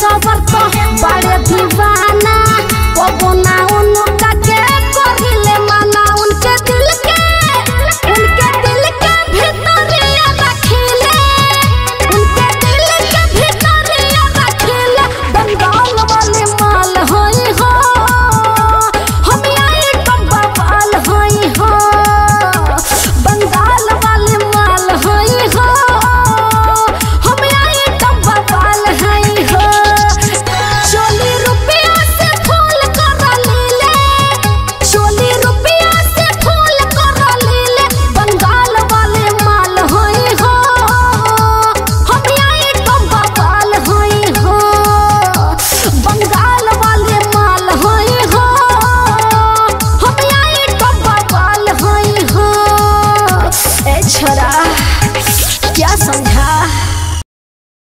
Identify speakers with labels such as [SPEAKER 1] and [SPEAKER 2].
[SPEAKER 1] चंदेश्वर तो बड़े दीवाना कबो